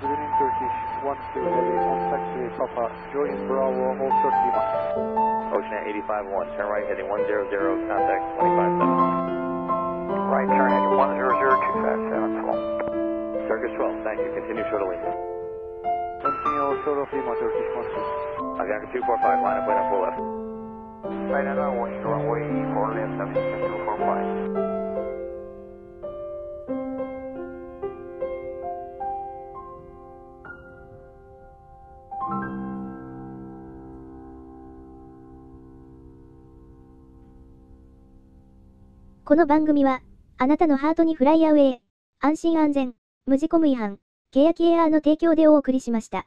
George winning Turkish 1-2 contact Papa Julian Bravo hold 30 Ocean 851, turn right heading 100, contact 25 Right turn heading 100, 257, full. Circus 12, thank you, continue short of Lima. Continue short of Lima, Turkish 1-2. Avianca 245, line up, wait up, full left. Right now, watch the runway, 4 left, 72445. この番組は、あなたのハートにフライアウェイ、安心安全、無事故無違反、ケヤキエアーの提供でお送りしました。